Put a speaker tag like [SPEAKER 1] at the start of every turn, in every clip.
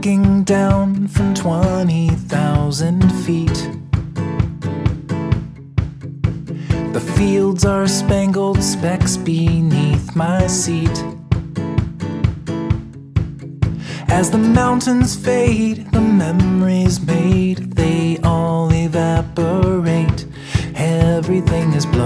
[SPEAKER 1] looking down from 20,000 feet. The fields are spangled specks beneath my seat. As the mountains fade, the memories made, they all evaporate. Everything is blowing,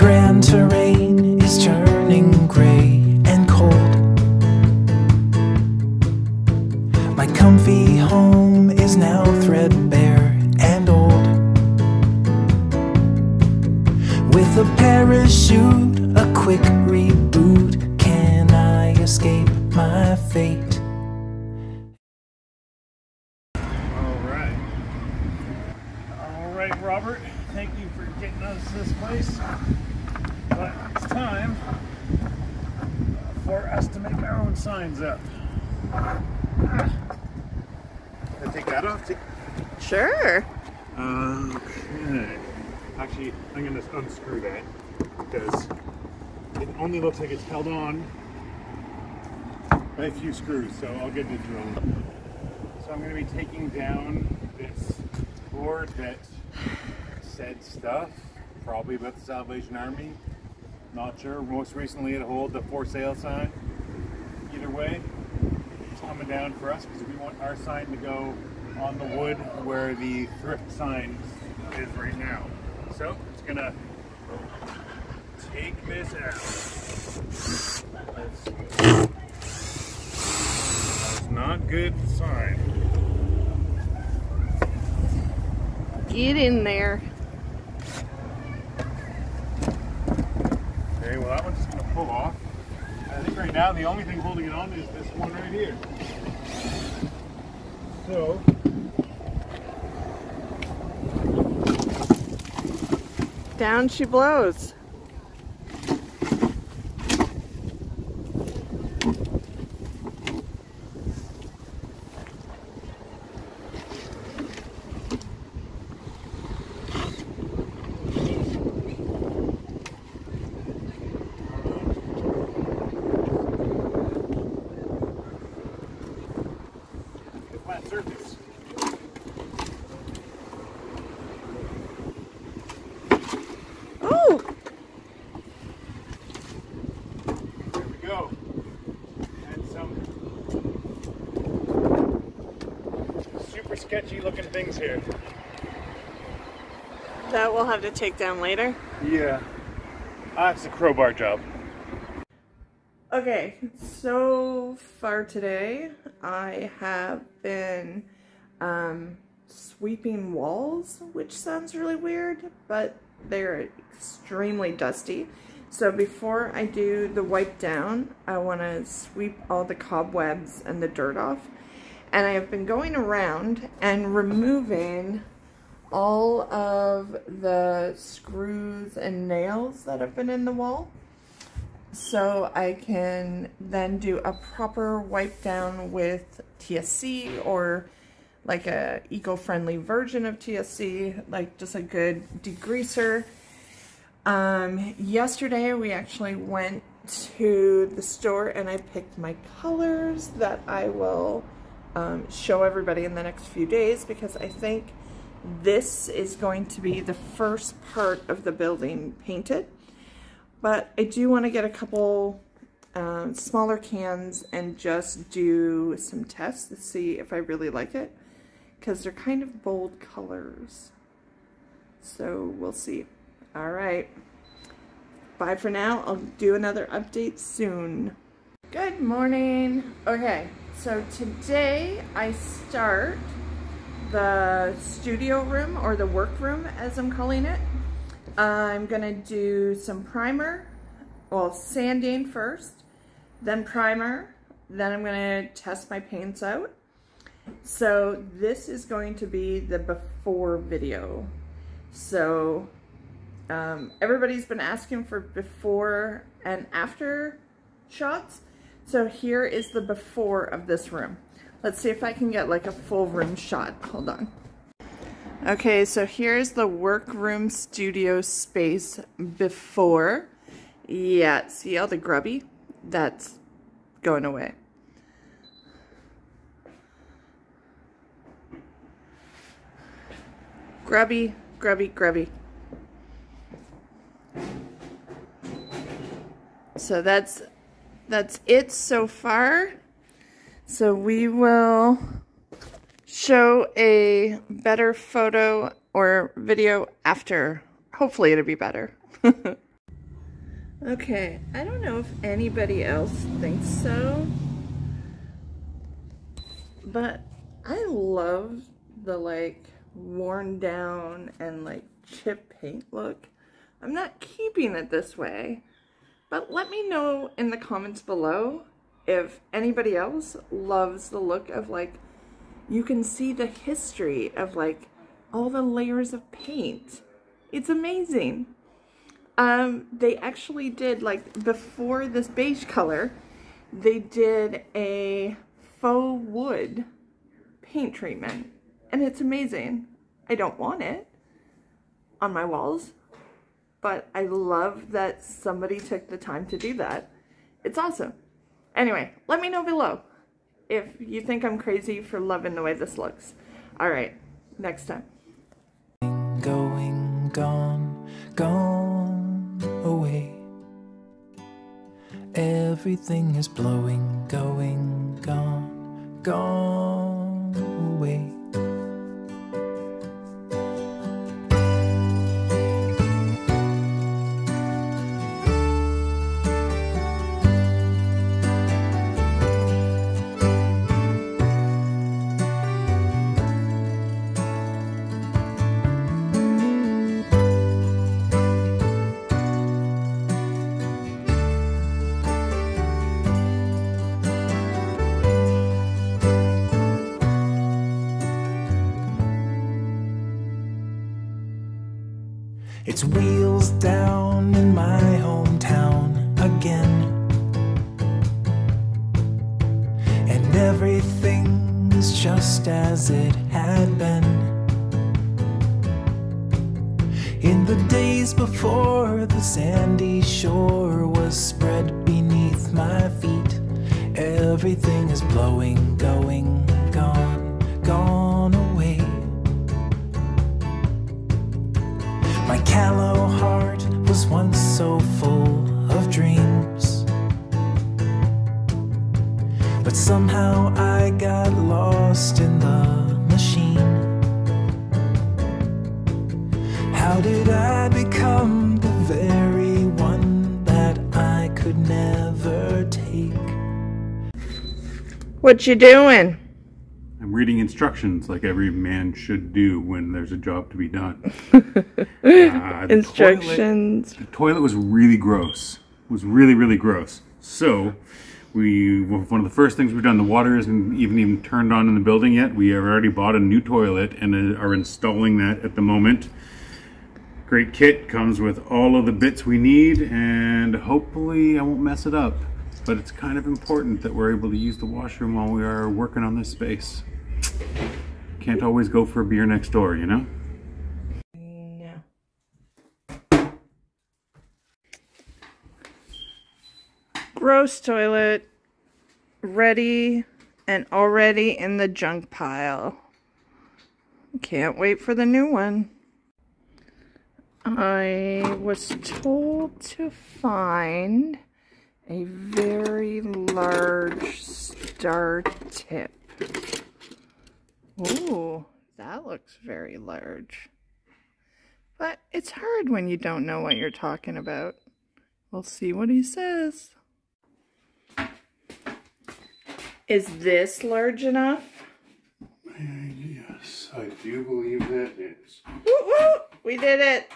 [SPEAKER 1] grand terrain is turning gray and cold. My comfy home is now threadbare and old. With a parachute, a quick reboot,
[SPEAKER 2] Sure.
[SPEAKER 3] Okay. Actually, I'm going to unscrew that because it only looks like it's held on by a few screws, so I'll get the drill. So I'm going to be taking down this board that said stuff, probably about the Salvation Army. Not sure. Most recently, it hold the for sale sign. Either way, it's coming down for us because we want our sign to go on the wood where the thrift sign is right now. So it's gonna take this out. That's, not good sign.
[SPEAKER 2] Get in there.
[SPEAKER 3] Okay, well that one's just gonna pull off. I think right now the only thing holding it on is this one right here.
[SPEAKER 2] Down she blows.
[SPEAKER 3] Surface.
[SPEAKER 2] Oh,
[SPEAKER 3] There we go. And some super sketchy looking things here.
[SPEAKER 2] that we'll have to take down later.
[SPEAKER 3] Yeah. Ah, That's a crowbar job.
[SPEAKER 2] Okay, so far today I have been um, sweeping walls, which sounds really weird, but they're extremely dusty. So before I do the wipe down, I want to sweep all the cobwebs and the dirt off. And I have been going around and removing all of the screws and nails that have been in the wall so I can then do a proper wipe down with TSP or like a eco-friendly version of TSP, like just a good degreaser. Um, yesterday we actually went to the store and I picked my colors that I will um, show everybody in the next few days because I think this is going to be the first part of the building painted. But I do want to get a couple um, smaller cans and just do some tests to see if I really like it. Because they're kind of bold colors. So we'll see. All right. Bye for now. I'll do another update soon. Good morning. Okay, so today I start the studio room or the work room as I'm calling it. I'm gonna do some primer, well sanding first, then primer, then I'm gonna test my paints out. So this is going to be the before video. So um, everybody's been asking for before and after shots. So here is the before of this room. Let's see if I can get like a full room shot. Hold on. Okay, so here's the workroom studio space before. Yeah, see all the grubby? That's going away. Grubby, grubby, grubby. So that's that's it so far. So we will show a better photo or video after. Hopefully it'll be better. okay, I don't know if anybody else thinks so, but I love the like worn down and like chip paint look. I'm not keeping it this way, but let me know in the comments below if anybody else loves the look of like, you can see the history of like all the layers of paint. It's amazing. Um, they actually did like before this beige color, they did a faux wood paint treatment and it's amazing. I don't want it on my walls, but I love that somebody took the time to do that. It's awesome. Anyway, let me know below if you think I'm crazy for loving the way this looks. All right, next time.
[SPEAKER 1] Going, gone, gone away. Everything is blowing, going, gone, gone away. Everything is just as it had been. In the days before the sandy shore was spread beneath my feet, everything is blowing, going, gone, gone away. My callow heart was once so full of dreams. But somehow I got lost in the machine. How did I become the very one that I could never take?
[SPEAKER 2] What you doing?
[SPEAKER 3] I'm reading instructions like every man should do when there's a job to be done. Uh, the
[SPEAKER 2] Instructions.
[SPEAKER 3] Toilet, the toilet was really gross. It was really, really gross. So, we one of the first things we've done. The water isn't even even turned on in the building yet. We have already bought a new toilet and are installing that at the moment. Great kit comes with all of the bits we need, and hopefully I won't mess it up. But it's kind of important that we're able to use the washroom while we are working on this space. Can't always go for a beer next door, you know?
[SPEAKER 2] Gross toilet. Ready and already in the junk pile. Can't wait for the new one. I was told to find a very large star tip. Ooh, that looks very large. But it's hard when you don't know what you're talking about. We'll see what he says. Is this large enough?
[SPEAKER 3] Yes, I do believe that is.
[SPEAKER 2] Woo woo! We did it!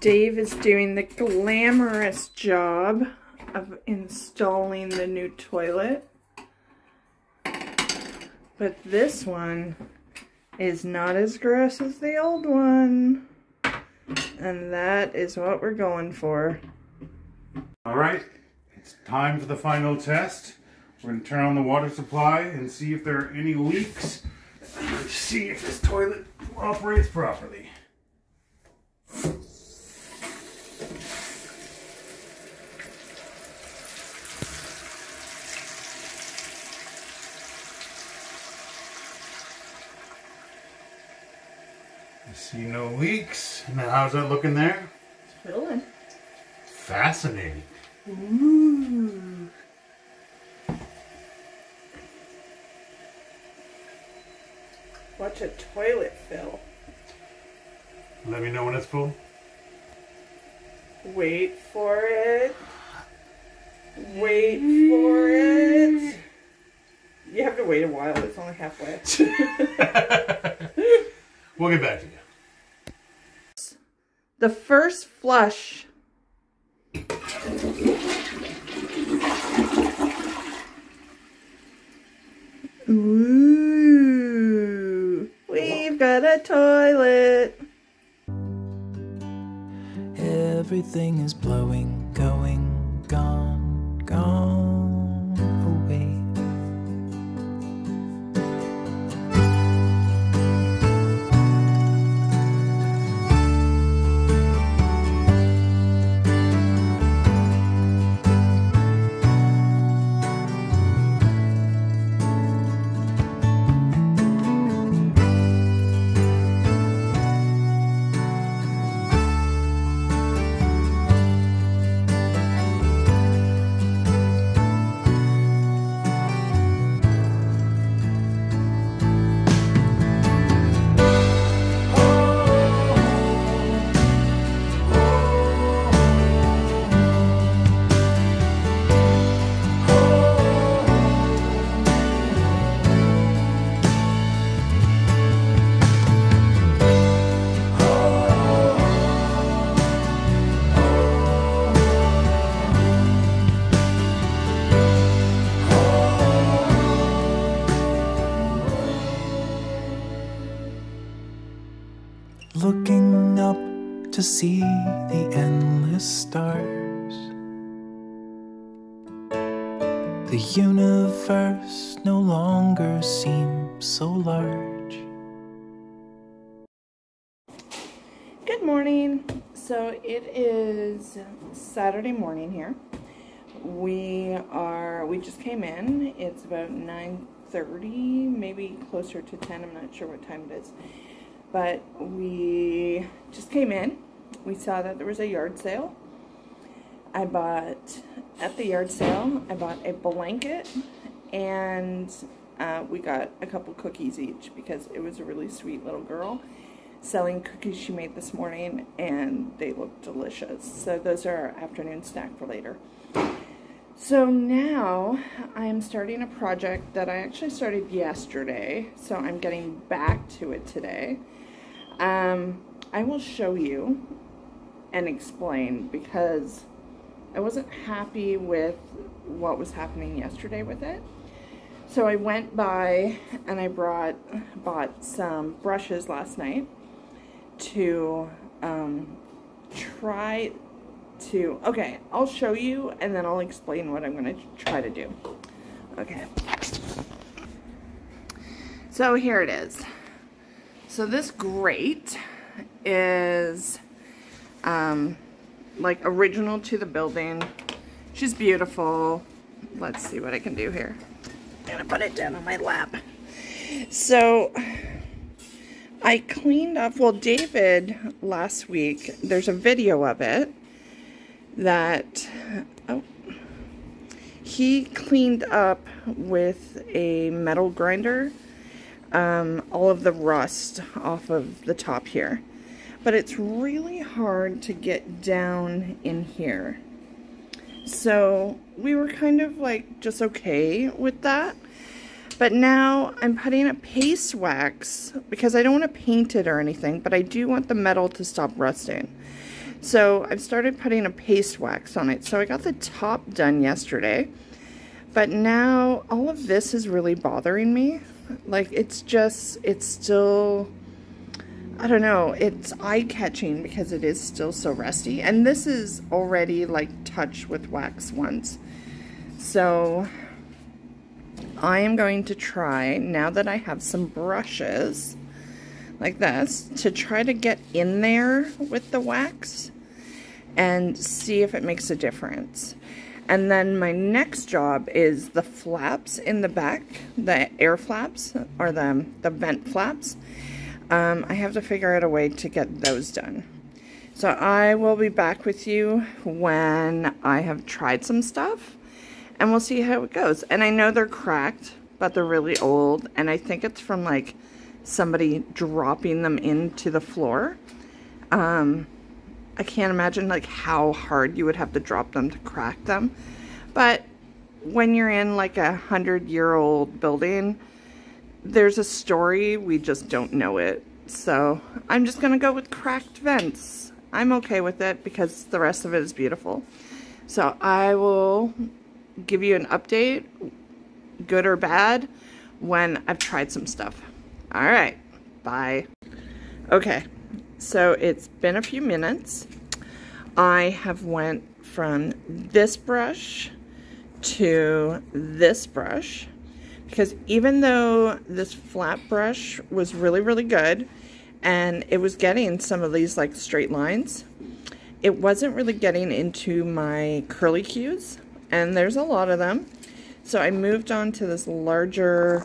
[SPEAKER 2] Dave is doing the glamorous job of installing the new toilet. But this one is not as gross as the old one. And that is what we're going for.
[SPEAKER 3] All right, it's time for the final test. We're going to turn on the water supply and see if there are any leaks. Let's see if this toilet operates properly. I see no leaks. Now, how's that looking there?
[SPEAKER 2] It's fiddling.
[SPEAKER 3] Fascinating.
[SPEAKER 2] Ooh. Watch a toilet fill.
[SPEAKER 3] Let me know when it's full.
[SPEAKER 2] Wait for it. Wait for it. You have to wait a while. It's only halfway.
[SPEAKER 3] We'll get back to you.
[SPEAKER 2] the first flush. Ooh, got a toilet.
[SPEAKER 1] Everything is blowing, going, Looking up to see the endless stars. The universe no longer seems so large.
[SPEAKER 2] Good morning. So it is Saturday morning here. We are we just came in. It's about 9:30, maybe closer to 10. I'm not sure what time it is. But we just came in. We saw that there was a yard sale. I bought at the yard sale, I bought a blanket and uh, we got a couple cookies each because it was a really sweet little girl selling cookies she made this morning and they look delicious. So those are our afternoon snack for later. So now I'm starting a project that I actually started yesterday. So I'm getting back to it today. Um, I will show you and explain because I wasn't happy with what was happening yesterday with it. So I went by and I brought bought some brushes last night to um, try to, okay, I'll show you and then I'll explain what I'm going to try to do. Okay. So here it is. So this grate is um, like original to the building. She's beautiful. Let's see what I can do here. I'm gonna put it down on my lap. So I cleaned up, well, David last week, there's a video of it that, oh, he cleaned up with a metal grinder um, all of the rust off of the top here. But it's really hard to get down in here. So we were kind of like just okay with that. But now I'm putting a paste wax because I don't want to paint it or anything, but I do want the metal to stop rusting. So I've started putting a paste wax on it. So I got the top done yesterday, but now all of this is really bothering me. Like it's just, it's still, I don't know, it's eye-catching because it is still so rusty. And this is already like touched with wax once. So I am going to try, now that I have some brushes like this, to try to get in there with the wax and see if it makes a difference. And then my next job is the flaps in the back, the air flaps or the, the vent flaps. um, I have to figure out a way to get those done. So I will be back with you when I have tried some stuff and we'll see how it goes. And I know they're cracked, but they're really old and I think it's from like somebody dropping them into the floor. Um, I can't imagine like how hard you would have to drop them to crack them. But when you're in like a hundred year old building, there's a story, we just don't know it. So I'm just gonna go with cracked vents. I'm okay with it because the rest of it is beautiful. So I will give you an update, good or bad, when I've tried some stuff. All right, bye. Okay, so it's been a few minutes. I have went from this brush to this brush because even though this flat brush was really, really good and it was getting some of these like straight lines, it wasn't really getting into my curly cues and there's a lot of them. So I moved on to this larger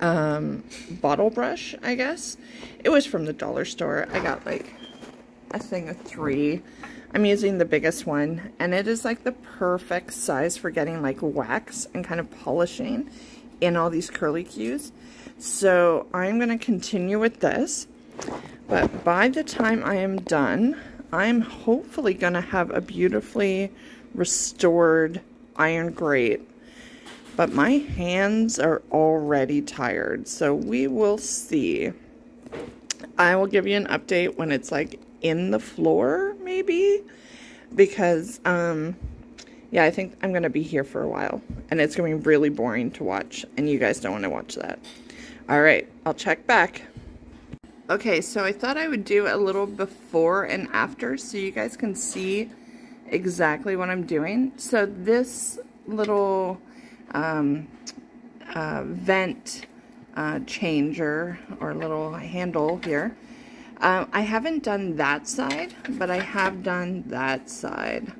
[SPEAKER 2] um, bottle brush, I guess. It was from the dollar store. I got like a thing of three. I'm using the biggest one and it is like the perfect size for getting like wax and kind of polishing in all these curly cues. So I'm going to continue with this. But by the time I am done, I'm hopefully going to have a beautifully restored iron grate but my hands are already tired, so we will see. I will give you an update when it's like in the floor, maybe, because, um, yeah, I think I'm going to be here for a while, and it's going to be really boring to watch, and you guys don't want to watch that. All right, I'll check back. Okay, so I thought I would do a little before and after so you guys can see exactly what I'm doing. So this little um, uh, vent uh, changer or little handle here. Um, I haven't done that side, but I have done that side.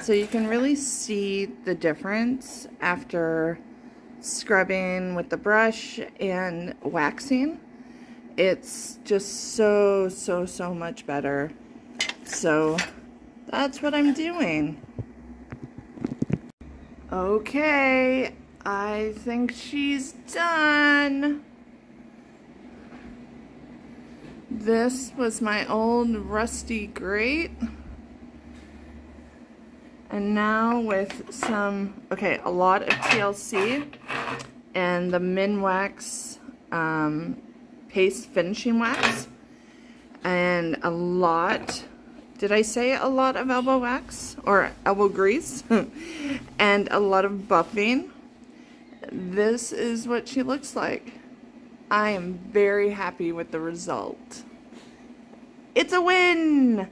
[SPEAKER 2] So you can really see the difference after scrubbing with the brush and waxing. It's just so, so, so much better. So that's what I'm doing. Okay, I think she's done. This was my old rusty grate. And now with some, okay, a lot of TLC and the Minwax um, paste finishing wax and a lot did I say a lot of elbow wax or elbow grease and a lot of buffing? This is what she looks like. I am very happy with the result. It's a win!